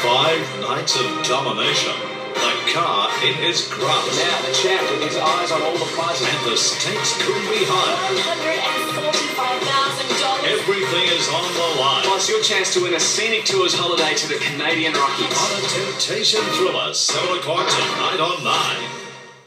Five nights of domination. The car in his grasp. Now the champ with his eyes on all the prizes. And the stakes could be higher. $145,000. Everything is on the line. Plus your chance to win a scenic tours holiday to the Canadian Rockies. On a temptation thriller, 7 o'clock tonight on 9.